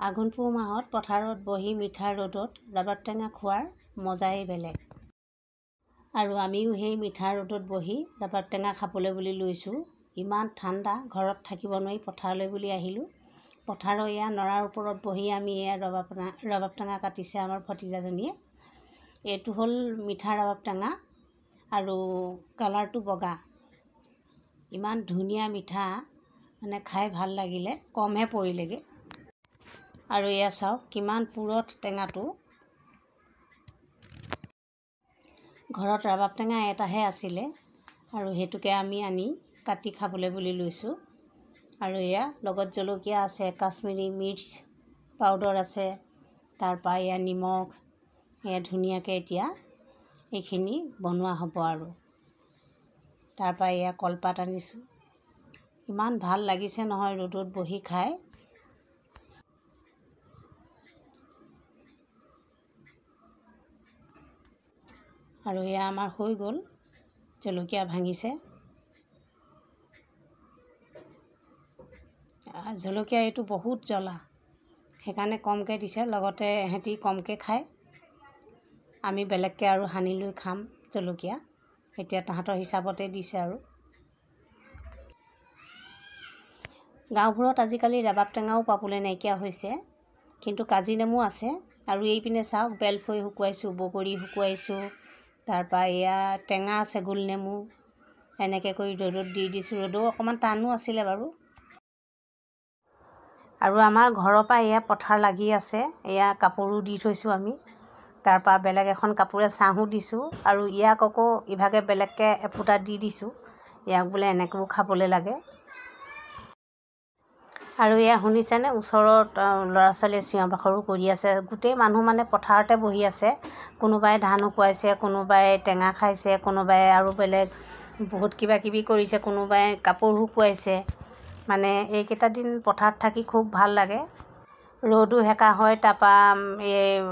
আঘোণ পুহ মাহত পথাৰত বহি মিঠা ৰ'দত ৰবাব টেঙা খোৱাৰ মজাই বেলেগ। আৰু আমিও সেই মিঠা ৰ'দত বহি ৰবাব টেঙা খাবলৈ বুলি লৈছোঁ। ইমান ঠাণ্ডা ঘৰত থাকিব নোৱাৰি পথাৰলৈ বুলি আহিলোঁ। পথাৰৰ এয়া নৰাৰ ওপৰত বহি আমি এয়া ৰবাব টেঙা ৰবাব টেঙা কাটিছে আমাৰ ভতিজাজনীয়ে। এইটো হ'ল মিঠা ৰবাব টেঙা আৰু কালাৰটো বগা। ইমান ধুনীয়া মিঠা মানে খাই ভাল লাগিলে কমহে পৰিলেগৈ। আৰু এয়া চাওক কিমান পুৰঠ টেঙাটো। ঘৰত ৰবাব টেঙা এটাহে আছিলে আৰু সেইটোকে আমি আনি কাটি খাবলৈ বুলি লৈছোঁ। আৰু এয়া লগত জলকীয়া আছে কাশ্মীৰী মিৰ্চ পাউডাৰ আছে তাৰপৰা এয়া নিমখ এয়া ধুনীয়াকৈ এতিয়া এইখিনি বনোৱা হ'ব আৰু। তাৰপৰা এয়া কলপাত আনিছোঁ। ইমান ভাল লাগিছে নহয় ৰ'দত বহি খাই। আৰু এয়া আমাৰ হৈ গ'ল। জলকীয়া ভাঙিছে। জলকীয়া এইটো বহুত জ্বলা। সেইকাৰণে কমকৈ দিছে লগতে ইহঁতি কমকৈ খায়। আমি বেলেগকৈ আৰু সানি লৈ খাম জলকীয়া। এতিয়া তাহাঁতৰ হিচাপতে দিছে আৰু। গাঁওবোৰত আজিকালি ৰবাব টেঙাও পাবলৈ নাইকিয়া হৈছে। কিন্তু কাজি নেমু আছে। আৰু এইপিনে চাওক বেলফৈ শুকুৱাইছোঁ বগৰী শুকুৱাইছোঁ। তাৰপৰা এয়া টেঙা আছে গোল নেমু এনেকৈ কৰি ৰ'দত দি দিছোঁ। ৰ'দো অকণমান টানো আছিলে বাৰু। আৰু আমাৰ ঘৰৰ পৰা এয়া পথাৰ লাগি আছে এয়া কাপোৰো দি থৈছোঁ আমি। তাৰপৰা বেলেগ এখন কাপোৰে ছাঁহো দিছোঁ আৰু ইয়াক আকৌ ইভাগে বেলেগকৈ এফুটা দি দিছোঁ। ইয়াক বোলে এনেকৈও খাবলৈ লাগে। আৰু এয়া শুনিছেনে? ওচৰত ল'ৰা ছোৱালীয়ে চিঞৰ বাখৰো কৰি আছে। গোটেই মানুহ মানে পথাৰতে বহি আছে। কোনোবাই ধান শুকুৱাইছে কোনোবাই টেঙা খাইছে কোনোবাই আৰু বেলেগ বহুত কিবা কিবি কৰিছে কোনোবাই কাপোৰ শুকুৱাইছে মানে এইকেইটা দিন পথাৰত থাকি খুব ভাল লাগে। ৰ'দো সেকা হয় তাৰপৰা এই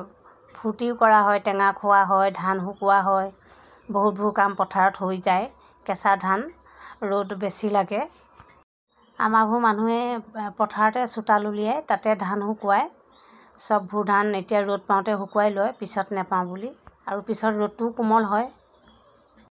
ফূৰ্তিও কৰা হয় টেঙা খোৱা হয় ধান শুকোৱা হয়। বহুতবোৰ কাম পথাৰত হৈ যায় কেঁচা ধান। ৰ'দ বেছি লাগে। আমাৰবোৰ মানুহে পথাৰতে চোতাল উলিয়াই তাতে ধান শুকুৱায়। চববোৰ ধান এতিয়া ৰ'দ পাওঁতে শুকুৱাই লয় পিছত নেপাওঁ বুলি। আৰু পিছত ৰ'দটোও কোমল হয়।